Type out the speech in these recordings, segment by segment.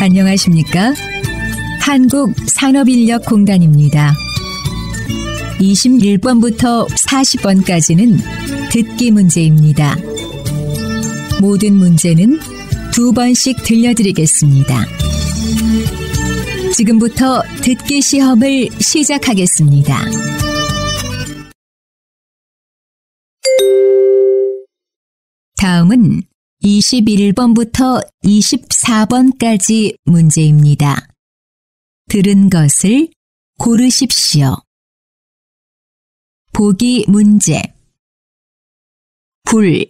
안녕하십니까? 한국산업인력공단입니다. 21번부터 40번까지는 듣기 문제입니다. 모든 문제는 두 번씩 들려드리겠습니다. 지금부터 듣기 시험을 시작하겠습니다. 다음은 21번부터 24번까지 문제입니다. 들은 것을 고르십시오. 보기 문제. 불.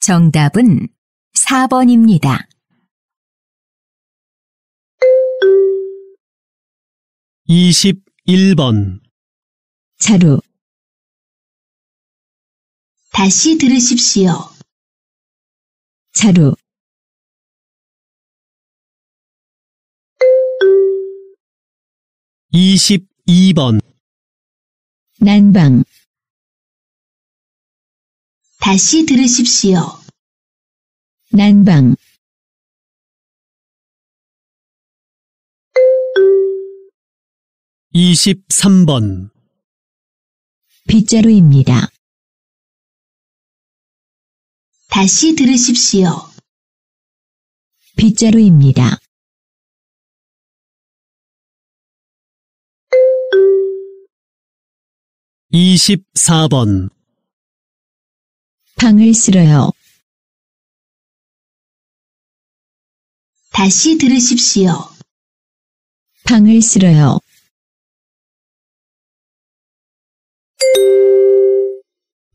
정답은 4번입니다. 21번 자루. 다시 들으십시오. 자루. 이십이 번 난방. 다시 들으십시오. 난방. 이십삼 번 빗자루입니다. 다시 들으십시오. 빗자루입니다. 이십사 번 방을 쓸어요. 다시 들으십시오. 방을 쓸어요.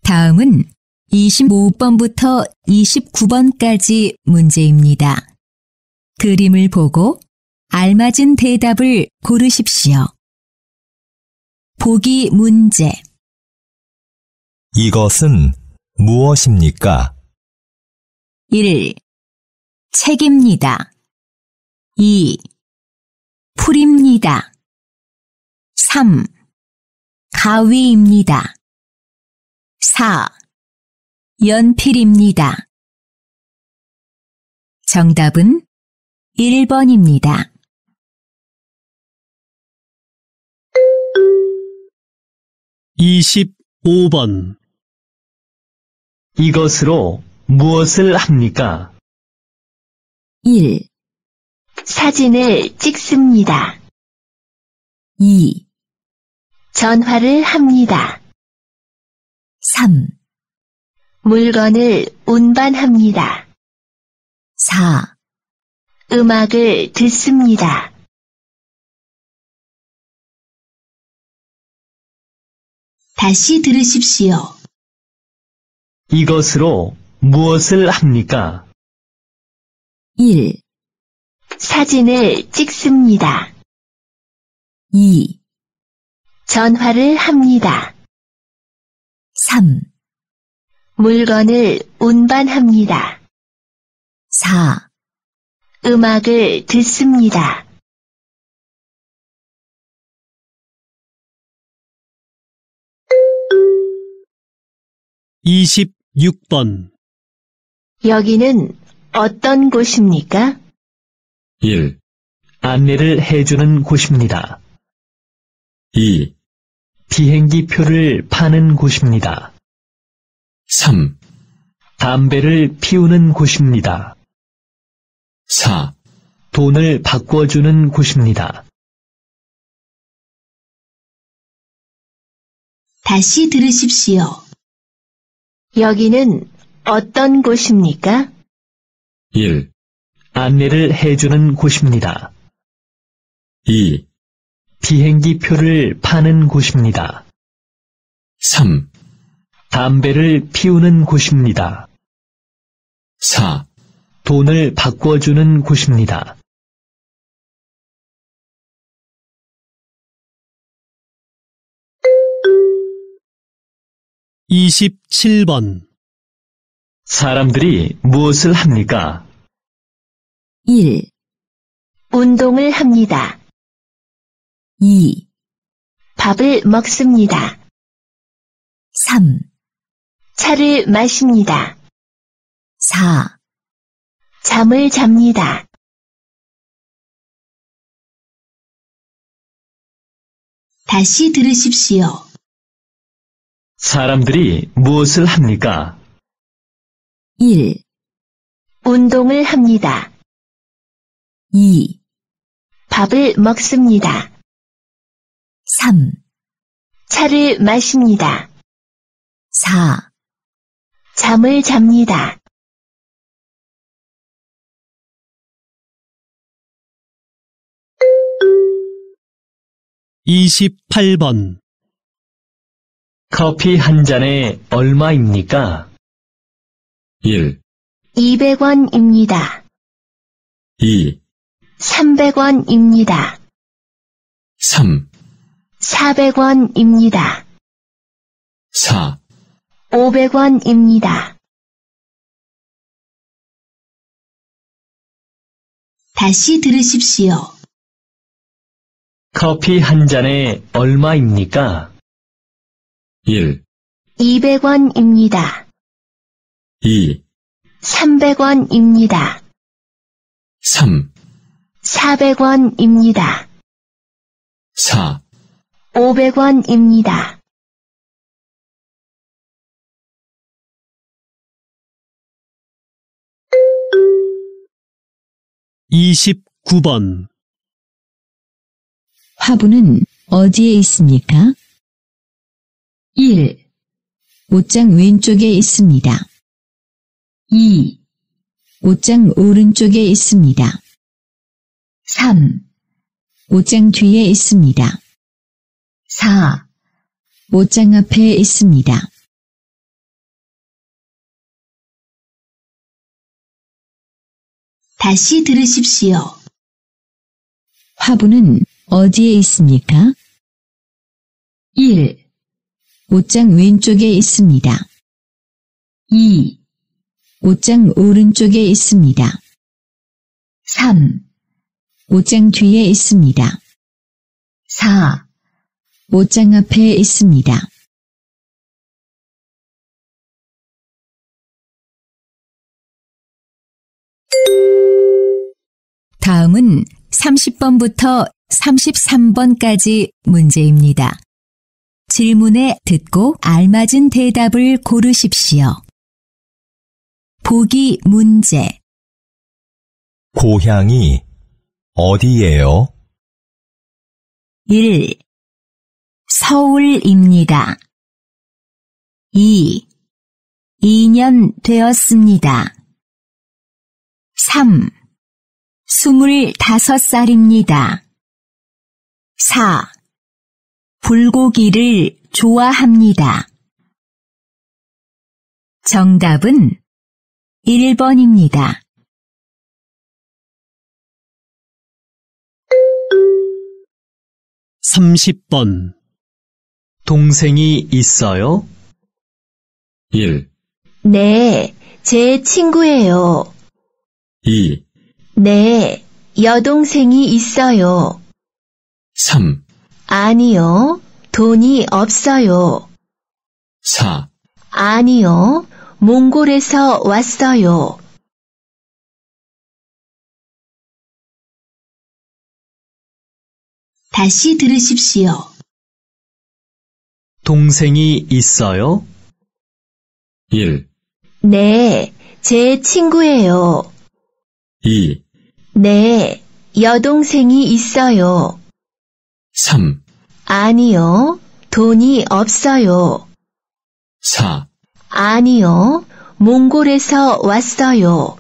다음은 25번부터 29번까지 문제입니다. 그림을 보고 알맞은 대답을 고르십시오. 보기 문제. 이것은 무엇입니까? 1. 책입니다. 2. 풀입니다. 3. 가위입니다. 4. 연필입니다. 정답은 1번입니다. 이십오 번 이것으로 무엇을 합니까? 1, 사진을 찍습니다. 2, 전화를 합니다. 3, 물건을 운반합니다. 4, 음악을 듣습니다. 다시 들으십시오. 이것으로 무엇을 합니까? 1, 사진을 찍습니다. 2, 전화를 합니다. 3, 물건을 운반합니다. 4, 음악을 듣습니다. 이십육 번 여기는 어떤 곳입니까? 1. 안내를 해주는 곳입니다. 2. 비행기 표를 파는 곳입니다. 3. 담배를 피우는 곳입니다. 4. 돈을 바꿔주는 곳입니다. 다시 들으십시오. 여기는 어떤 곳입니까? 1. 안내를 해주는 곳입니다. 2. 비행기 표를 파는 곳입니다. 3. 담배를 피우는 곳입니다. 4. 돈을 바꿔주는 곳입니다. 이십칠 번 사람들이 무엇을 합니까? 1, 운동을 합니다. 2, 밥을 먹습니다. 3, 차를 마십니다. 4, 잠을 잡니다. 다시 들으십시오. 사람들이 무엇을 합니까? 1, 운동을 합니다. 2, 밥을 먹습니다. 3, 차를 마십니다. 4, 잠을 잡니다. 이십팔 번 커피 한 잔에 얼마입니까? 1, 200원입니다. 2, 300원입니다. 3, 400원입니다. 4, 500원입니다. 다시 들으십시오. 커피 한 잔에 얼마입니까? 1, 200원입니다. 2, 300원입니다. 3, 400원입니다. 4, 500원입니다. 이십구 번 화분은 어디에 있습니까? 1. 옷장 왼쪽에 있습니다. 2. 옷장 오른쪽에 있습니다. 3. 옷장 뒤에 있습니다. 4. 옷장 앞에 있습니다. 다시 들으십시오. 화분은 어디에 있습니까? 1. 옷장 왼쪽에 있습니다. 2. 옷장 오른쪽에 있습니다. 3. 옷장 뒤에 있습니다. 4. 옷장 앞에 있습니다. 다음은 30번부터 33번까지 문제입니다. 질문에 듣고 알맞은 대답을 고르십시오. 보기 문제 고향이 어디예요? 1. 서울입니다. 2. 2년 되었습니다. 3. 25살입니다. 4. 불고기를 좋아합니다. 정답은 1번입니다. 삼십 번 동생이 있어요? 1, 네, 제 친구예요. 2, 네, 여동생이 있어요. 3, 아니요, 돈이 없어요. 4, 아니요, 몽골에서 왔어요. 다시 들으십시오. 동생이 있어요? 1, 네, 제 친구예요. 2, 네, 여동생이 있어요. 3, 아니요, 돈이 없어요. 4, 아니요, 몽골에서 왔어요.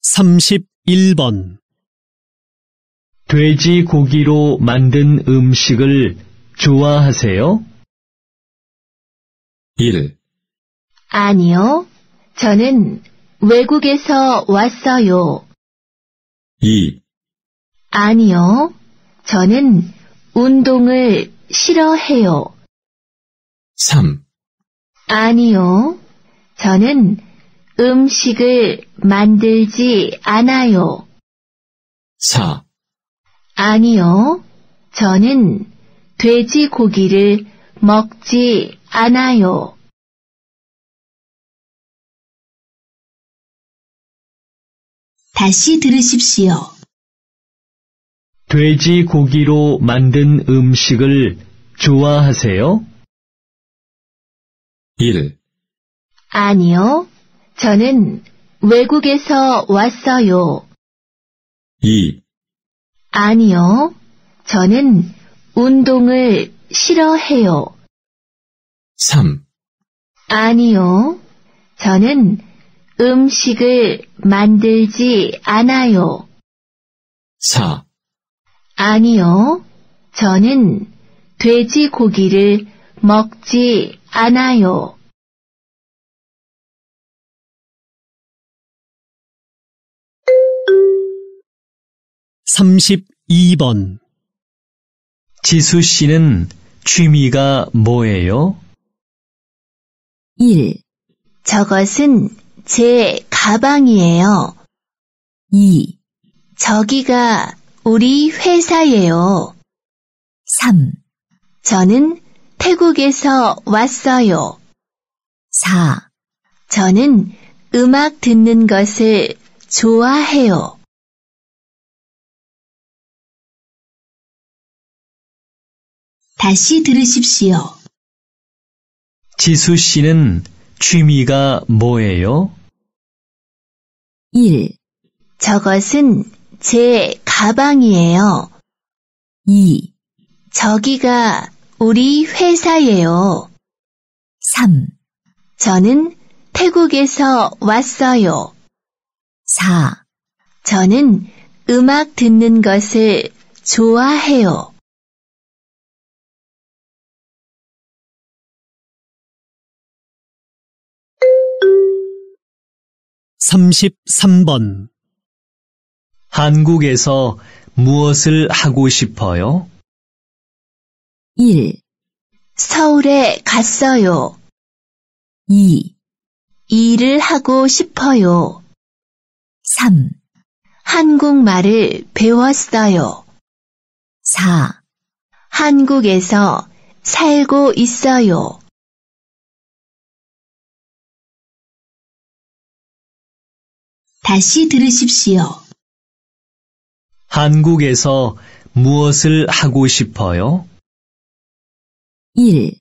삼십일 번 돼지 고기로 만든 음식을 좋아하세요? 1, 아니요, 저는 외국에서 왔어요. 2, 아니요, 저는 운동을 싫어해요. 3, 아니요, 저는 음식을 만들지 않아요. 4. 아니요. 저는 돼지 고기를 먹지 않아요. 다시 들으십시오. 돼지 고기로 만든 음식을 좋아하세요? 1. 아니요. 저는 외국에서 왔어요. 2. 아니요. 저는 운동을 싫어해요. 3. 아니요. 저는 음식을 만들지 않아요. 4. 아니요. 저는 돼지 고기를 먹지 않아요. 삼십이 번 지수 씨는 취미가 뭐예요? 1, 저것은 제 가방이에요. 2, 저기가 우리 회사예요. 3, 저는 태국에서 왔어요. 4, 저는 음악 듣는 것을 좋아해요. 다시 들으십시오. 지수 씨는 취미가 뭐예요? 1, 저것은 제 가방이에요. 2, 저기가 우리 회사예요. 3, 저는 태국에서 왔어요. 4, 저는 음악 듣는 것을 좋아해요. 삼십삼 번 한국에서 무엇을 하고 싶어요? 1, 서울에 갔어요. 2, 일을 하고 싶어요. 3, 한국말을 배웠어요. 4, 한국에서 살고 있어요. 다시 들으십시오. 한국에서 무엇을 하고 싶어요? 1,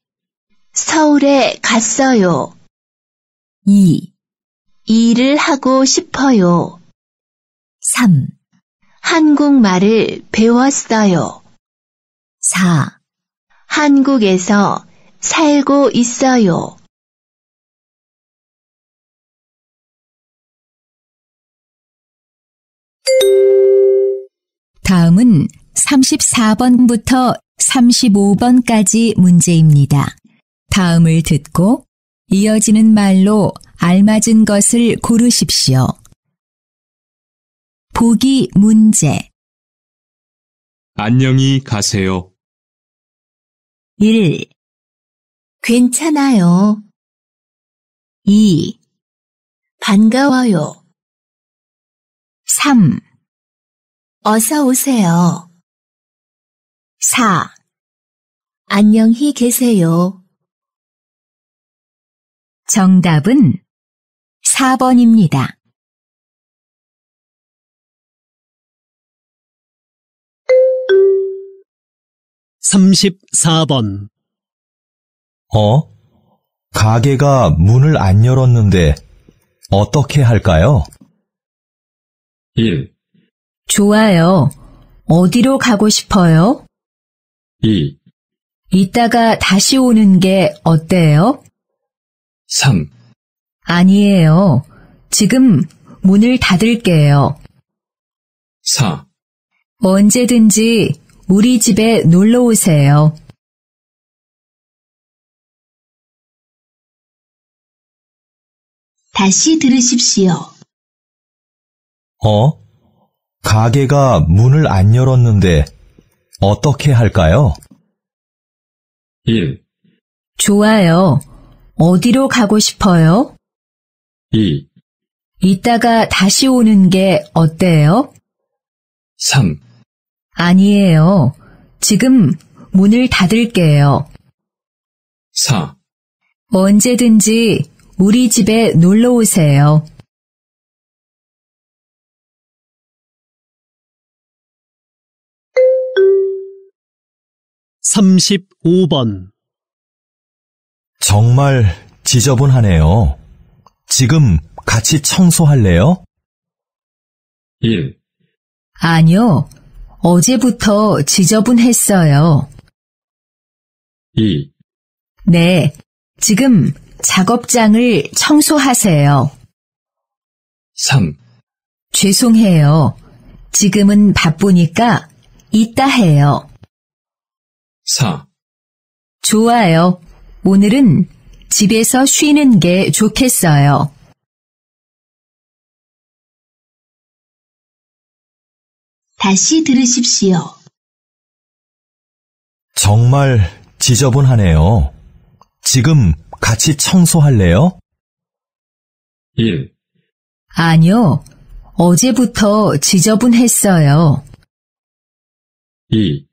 서울에 갔어요. 2, 일을 하고 싶어요. 3, 한국말을 배웠어요. 4, 한국에서 살고 있어요. 다음은 34번부터 35번까지 문제입니다. 다음을 듣고 이어지는 말로 알맞은 것을 고르십시오. 보기 문제 안녕히 가세요. 1, 괜찮아요. 2, 반가워요. 3, 어서 오세요. 4, 안녕히 계세요. 정답은 4번입니다. 삼십사 번 어? 가게가 문을 안 열었는데 어떻게 할까요? 1. 좋아요. 어디로 가고 싶어요? 2. 이따가 다시 오는 게 어때요? 3. 아니에요. 지금 문을 닫을게요. 4. 언제든지 우리 집에 놀러 오세요. 다시 들으십시오. 어? 가게가 문을 안 열었는데 어떻게 할까요? 1. 좋아요. 어디로 가고 싶어요? 2. 이따가 다시 오는 게 어때요? 3, 아니에요. 지금 문을 닫을게요. 4, 언제든지 우리 집에 놀러 오세요. 삼십오 번 정말 지저분하네요. 지금 같이 청소할래요? 1, 아니요. 어제부터 지저분했어요. 2, 네. 지금 작업장을 청소하세요. 3, 죄송해요. 지금은 바쁘니까 이따 해요. 4, 좋아요. 오늘은 집에서 쉬는 게 좋겠어요. 다시 들으십시오. 정말 지저분하네요. 지금 같이 청소할래요? 1, 아니요. 어제부터 지저분했어요. 2,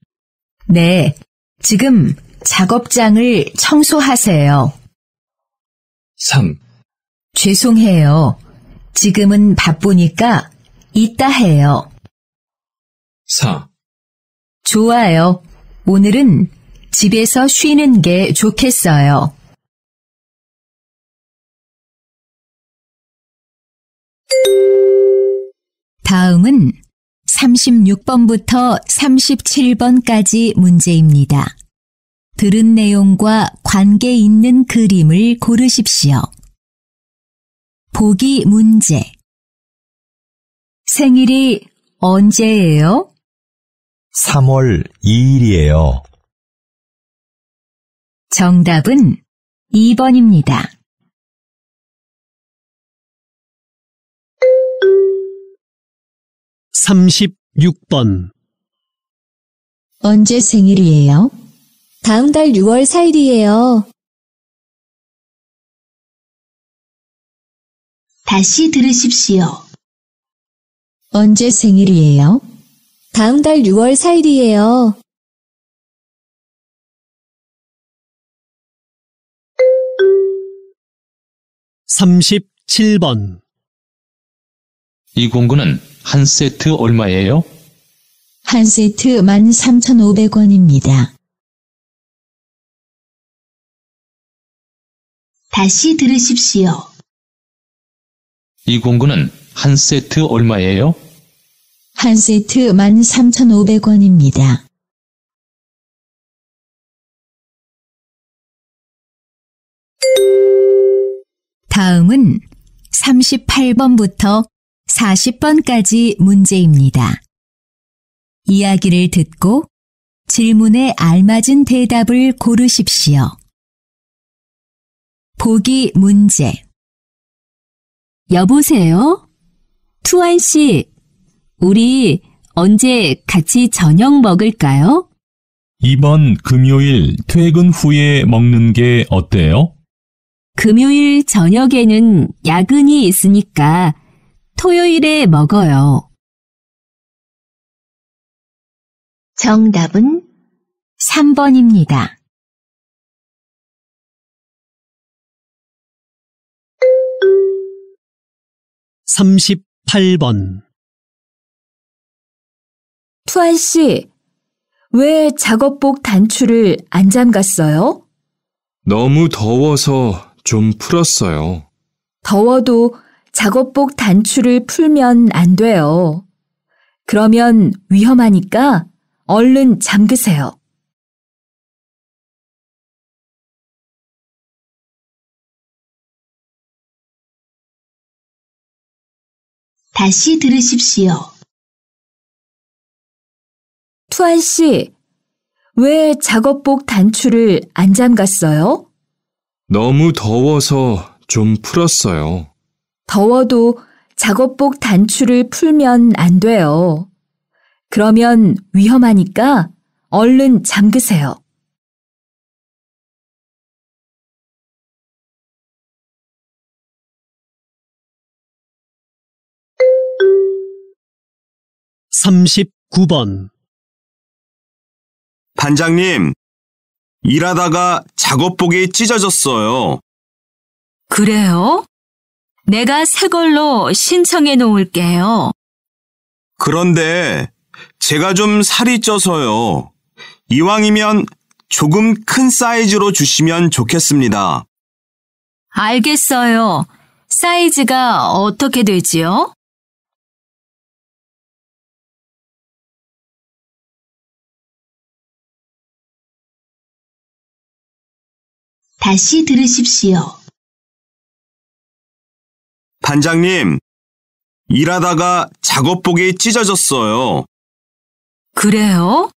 네. 지금 작업장을 청소하세요. 3, 죄송해요. 지금은 바쁘니까 이따 해요. 4, 좋아요. 오늘은 집에서 쉬는 게 좋겠어요. 다음은 36번부터 37번까지 문제입니다. 들은 내용과 관계 있는 그림을 고르십시오. 보기 문제. 생일이 언제예요? 3월 2일이에요. 정답은 2번입니다. 삼십육 번 언제 생일이에요? 다음 달 6월 4일이에요. 다시 들으십시오. 언제 생일이에요? 다음 달 6월 4일이에요. 삼십칠 번 이 공구는 한 세트 얼마예요? 한 세트 13,500원입니다. 다시 들으십시오. 이 공구는 한 세트 얼마예요? 한 세트 13,500원입니다. 다음은 38번부터 40번까지 문제입니다. 이야기를 듣고 질문에 알맞은 대답을 고르십시오. 보기 문제. 여보세요? 투안 씨, 우리 언제 같이 저녁 먹을까요? 이번 금요일 퇴근 후에 먹는 게 어때요? 금요일 저녁에는 야근이 있으니까 토요일에 먹어요. 정답은 3번입니다. 삼십팔 번 투안 씨, 왜 작업복 단추를 안 잠갔어요? 너무 더워서 좀 풀었어요. 더워도 작업복 단추를 풀면 안 돼요. 그러면 위험하니까 얼른 잠그세요. 다시 들으십시오. 투안 씨, 왜 작업복 단추를 안 잠갔어요? 너무 더워서 좀 풀었어요. 더워도 작업복 단추를 풀면 안 돼요. 그러면 위험하니까 얼른 잠그세요. 39번, 반장님, 일하다가 작업복이 찢어졌어요. 그래요? 내가 새 걸로 신청해 놓을게요. 그런데 제가 좀 살이 쪄서요. 이왕이면 조금 큰 사이즈로 주시면 좋겠습니다. 알겠어요. 사이즈가 어떻게 되지요? 다시 들으십시오. 반장님, 일하다가 작업복이 찢어졌어요. 그래요?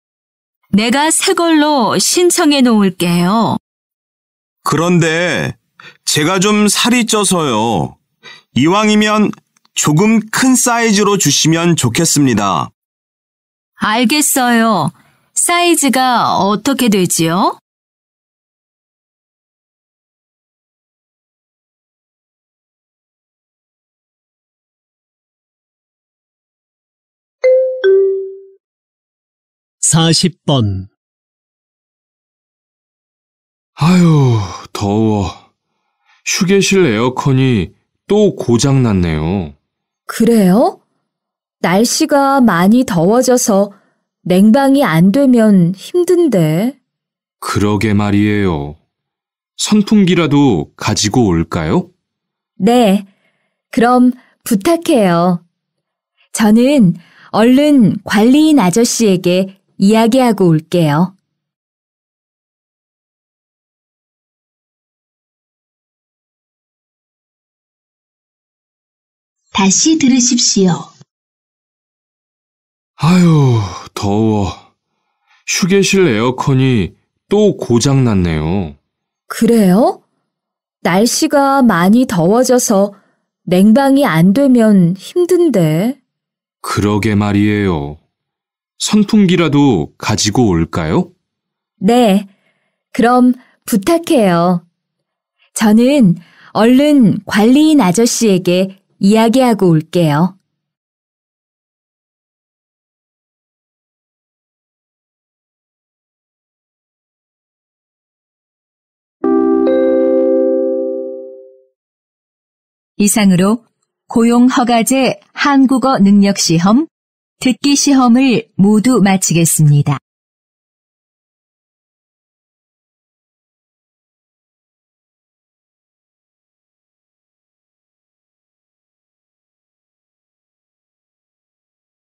내가 새 걸로 신청해 놓을게요. 그런데 제가 좀 살이 쪄서요. 이왕이면 조금 큰 사이즈로 주시면 좋겠습니다. 알겠어요. 사이즈가 어떻게 되지요? 사십 번 아유, 더워. 휴게실 에어컨이 또 고장났네요. 그래요? 날씨가 많이 더워져서 냉방이 안 되면 힘든데. 그러게 말이에요. 선풍기라도 가지고 올까요? 네. 그럼 부탁해요. 저는 얼른 관리인 아저씨에게 이야기하고 올게요. 다시 들으십시오. 아유, 더워. 휴게실 에어컨이 또 고장났네요. 그래요? 날씨가 많이 더워져서 냉방이 안 되면 힘든데. 그러게 말이에요. 선풍기라도 가지고 올까요? 네. 그럼 부탁해요. 저는 얼른 관리인 아저씨에게 이야기하고 올게요. 이상으로 고용허가제 한국어 능력시험, 듣기 시험을 모두 마치겠습니다.